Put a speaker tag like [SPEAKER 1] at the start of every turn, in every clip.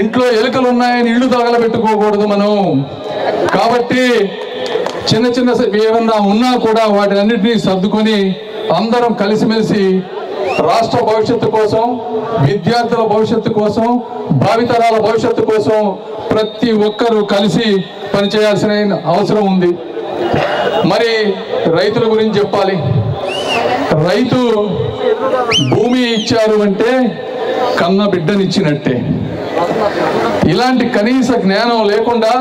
[SPEAKER 1] ఇంట్లో ఎలుకలు ఉన్నాయని ఇళ్ళు తగలబెట్టుకోకూడదు మనం. కాబట్టి చిన్న చిన్న ఏమన్నా ఉన్నా కూడా వాటినన్నిటినీ సర్దుకొని అందరం కలిసిమెలిసి రాష్ట్ర భవిష్యత్తు కోసం విద్యార్థుల భవిష్యత్తు కోసం భావితరాల భవిష్యత్తు కోసం ప్రతి ఒక్కరూ కలిసి పనిచేయాల్సిన అవసరం ఉంది. మరి రైతుల గురించి చెప్పాలి. రైతు భూమి ఇచ్చారు అంటే కన్న బిడ్డనిచ్చినట్టే. ఇలాంటి కనీస జ్ఞానం లేకుండా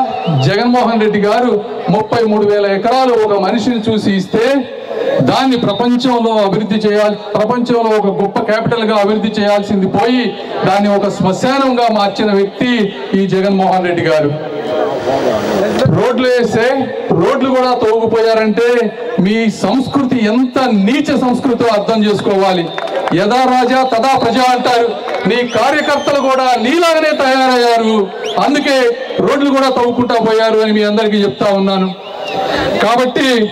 [SPEAKER 1] జగన్మోహన్ రెడ్డి గారు ముప్పై మూడు వేల ఎకరాలు ఒక మనిషిని చూసి ఇస్తే దాన్ని ప్రపంచంలో అభివృద్ధి చేయాలి ప్రపంచంలో ఒక గొప్ప క్యాపిటల్గా అభివృద్ధి చేయాల్సింది పోయి దాన్ని ఒక శ్మశానంగా మార్చిన వ్యక్తి ఈ జగన్మోహన్ రెడ్డి గారు. రోడ్లు వేస్తే రోడ్లు కూడా తోగుపోయారంటే మీ సంస్కృతి ఎంత నీచ సంస్కృతో అర్థం చేసుకోవాలి. యథా రాజా తదా ప్రజ అంటారు. నీ కార్యకర్తలు కూడా నీలాగనే తయారయ్యారు. అందుకే రోడ్లు కూడా తవ్వుకుంటా పోయారు అని మీ అందరికీ చెప్తా ఉన్నాను. కాబట్టి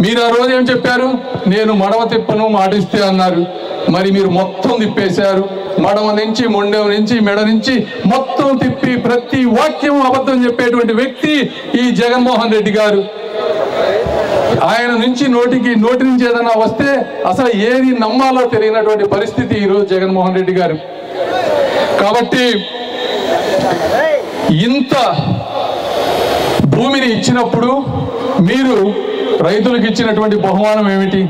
[SPEAKER 1] మీరు ఆ రోజు ఏం చెప్పారు? నేను మడవ తిప్పను మాటిస్తే అన్నారు. మరి మీరు మొత్తం తిప్పేశారు. మడవ నుంచి మొండెవ నుంచి మెడ నుంచి మొత్తం తిప్పి ప్రతి వాక్యం అబద్ధం చెప్పేటువంటి వ్యక్తి ఈ జగన్మోహన్ రెడ్డి గారు. ఆయన నుంచి నోటికి నోటి నుంచి ఏదైనా వస్తే అసలు ఏది నమ్మాలో తెలియనటువంటి పరిస్థితి ఈరోజు జగన్మోహన్ రెడ్డి గారు. కాబట్టి ఇంత భూమిని ఇచ్చినప్పుడు మీరు రైతులకు ఇచ్చినటువంటి బహుమానం ఏమిటి?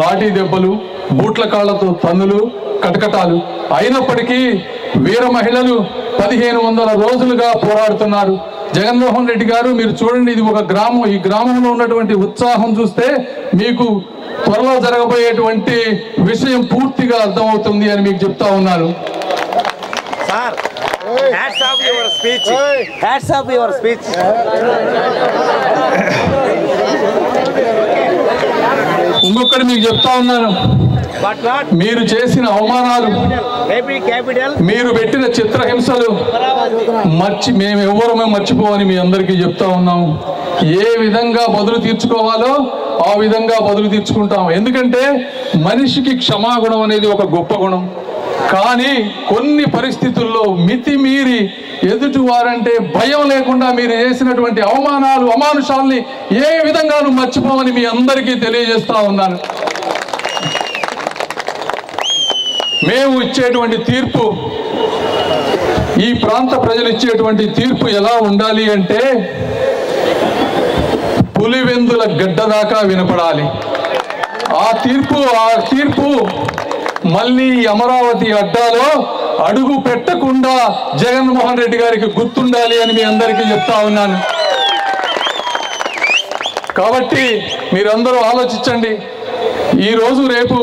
[SPEAKER 1] లాఠీ దెబ్బలు బూట్ల కాళ్ళతో తన్నులు కటకటాలు. అయినప్పటికీ వీర మహిళలు పదిహేను వందల రోజులుగా పోరాడుతున్నారు. జగన్మోహన్ రెడ్డి గారు మీరు చూడండి ఇది ఒక గ్రామం. ఈ గ్రామంలో ఉన్నటువంటి ఉత్సాహం చూస్తే మీకు త్వరలో జరగబోయేటువంటి విషయం పూర్తిగా అర్థమవుతుంది అని మీకు చెప్తా ఉన్నాను.
[SPEAKER 2] Sir hats off your speech hats off your speech
[SPEAKER 1] ఇంకొకటి మీకు చెప్తా ఉన్నాను. మీరు చేసిన అవమానాలు మీరు పెట్టిన చిత్రహింసలు మర్చి మేము ఎవరమే మర్చిపోవని మీ అందరికీ చెప్తా ఉన్నాం. ఏ విధంగా బదులు తీర్చుకోవాలో ఆ విధంగా బదులు తీర్చుకుంటాం. ఎందుకంటే మనిషికి క్షమాగుణం అనేది ఒక గొప్ప గుణం. కానీ కొన్ని పరిస్థితుల్లో మితిమీరి ఎదుటి వారంటే భయం లేకుండా మీరు చేసినటువంటి అవమానాలు అమానుషాల్ని ఏ విధంగానూ మర్చిపోమని మీ అందరికీ తెలియజేస్తా ఉన్నాను. మేము ఇచ్చేటువంటి తీర్పు ఈ ప్రాంత ప్రజలు ఇచ్చేటువంటి తీర్పు ఎలా ఉండాలి అంటే పులివెందుల గడ్డ దాకా వినపడాలి. ఆ తీర్పు ఆ తీర్పు మళ్ళీ అమరావతి అడ్డాలో అడుగు పెట్టకుండా జగన్మోహన్ రెడ్డి గారికి గుర్తుండాలి అని మీ అందరికీ చెప్తా ఉన్నాను. కాబట్టి మీరందరూ ఆలోచించండి. ఈరోజు రేపు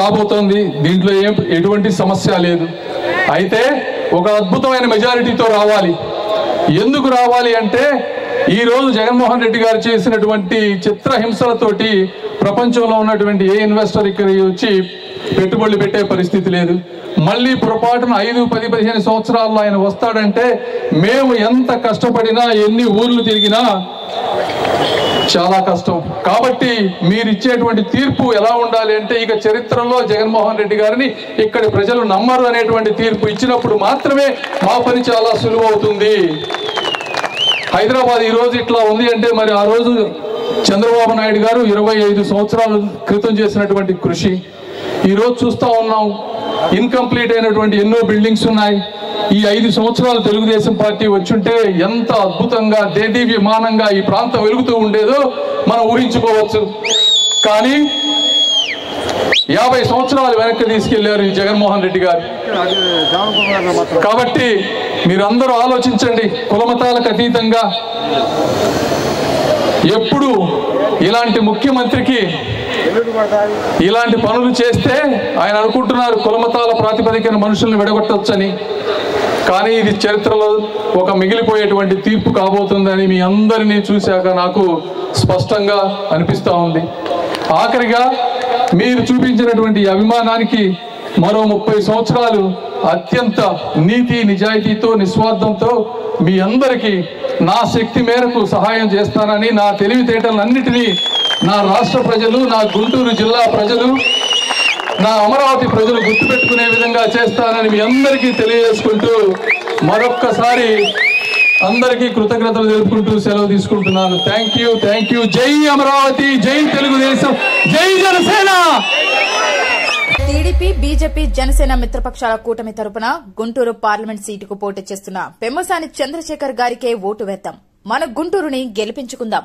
[SPEAKER 1] రాబోతోంది దీంట్లో ఏం ఎటువంటి సమస్య లేదు. అయితే ఒక అద్భుతమైన మెజారిటీతో రావాలి. ఎందుకు రావాలి అంటే ఈ రోజు జగన్మోహన్ రెడ్డి గారు చేసినటువంటి చిత్రహింసలతోటి ప్రపంచంలో ఉన్నటువంటి ఏ ఇన్వెస్టర్ ఇక్కడికి వచ్చి పెట్టుబడులు పెట్టే పరిస్థితి లేదు. మళ్ళీ పొరపాటున ఐదు పది పదిహేను సంవత్సరాల్లో ఆయన వస్తాడంటే మేము ఎంత కష్టపడినా ఎన్ని ఊర్లు తిరిగినా చాలా కష్టం. కాబట్టి మీరు ఇచ్చేటువంటి తీర్పు ఎలా ఉండాలి అంటే ఇక చరిత్రలో జగన్మోహన్ రెడ్డి గారిని ఇక్కడి ప్రజలు నమ్మరు అనేటువంటి తీర్పు ఇచ్చినప్పుడు మాత్రమే మా పని చాలా సులువవుతుంది. హైదరాబాద్ ఈ రోజు ఇట్లా ఉంది అంటే మరి ఆ రోజు చంద్రబాబు నాయుడు గారు ఇరవై ఐదు సంవత్సరాల క్రితం చేసినటువంటి కృషి. ఈరోజు చూస్తూ ఉన్నాం. ఇన్కంప్లీట్ అయినటువంటి ఎన్నో బిల్డింగ్స్ ఉన్నాయి. ఈ ఐదు సంవత్సరాలు తెలుగుదేశం పార్టీ వచ్చుంటే ఎంత అద్భుతంగా దేదీవ్యమానంగా ఈ ప్రాంతం వెలుగుతూ ఉండేదో మనం ఊహించుకోవచ్చు. కానీ యాభై సంవత్సరాలు వెనక్కి తీసుకెళ్ళారు ఈ జగన్మోహన్ రెడ్డి గారు. కాబట్టి మీరందరూ ఆలోచించండి కులమతాలకు అతీతంగా. ఎప్పుడు ఇలాంటి ముఖ్యమంత్రికి ఇలాంటి పనులు చేస్తే ఆయన అనుకుంటున్నారు కులమతాల ప్రాతిపదికన మనుషుల్ని విడగొట్టవచ్చని కానీ ఇది చరిత్రలో ఒక మిగిలిపోయేటువంటి తీర్పు కాబోతుందని మీ అందరినీ చూశాక నాకు స్పష్టంగా అనిపిస్తూ ఉంది. ఆఖరిగా మీరు చూపించినటువంటి అభిమానానికి మరో ముప్పై సంవత్సరాలు అత్యంత నీతి నిజాయితీతో నిస్వార్థంతో మీ అందరికీ నా శక్తి మేరకు సహాయం చేస్తానని నా తెలివితేటలన్నిటినీ నా రాష్ట్ర ప్రజలు నా గుంటూరు జిల్లా ప్రజలు నా అమరావతి ప్రజలు గుర్తుపెట్టుకునే విధంగా చేస్తానని మీ అందరికీ తెలియజేసుకుంటూ మరొక్కసారి అందరికీ కృతజ్ఞతలు తెలుపుకుంటూ సెలవు తీసుకుంటున్నాను. థ్యాంక్ యూ థ్యాంక్ యూ జై అమరావతి జై తెలుగుదేశం జై జనసేన!
[SPEAKER 3] టీడీపీ బీజేపీ జనసేన మిత్రపక్షాల కూటమి తరపున గుంటూరు పార్లమెంట్ సీటుకు పోటీ చేస్తున్న పెమ్మసాని చంద్రశేఖర్ గారికే ఓటు వేద్దాం. మన గుంటూరుని గెలిపించుకుందాం.